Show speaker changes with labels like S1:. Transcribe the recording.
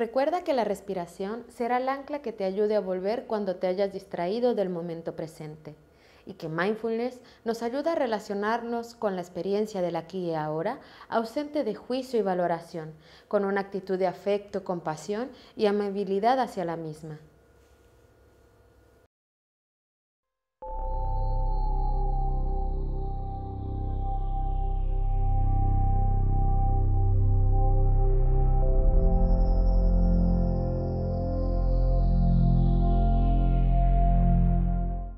S1: Recuerda que la respiración será el ancla que te ayude a volver cuando te hayas distraído del momento presente y que mindfulness nos ayuda a relacionarnos con la experiencia del aquí y ahora, ausente de juicio y valoración, con una actitud de afecto, compasión y amabilidad hacia la misma.